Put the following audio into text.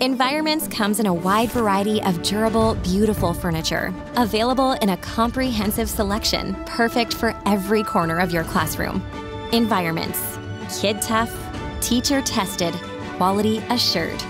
Environments comes in a wide variety of durable, beautiful furniture, available in a comprehensive selection, perfect for every corner of your classroom. Environments, kid tough, teacher tested, quality assured.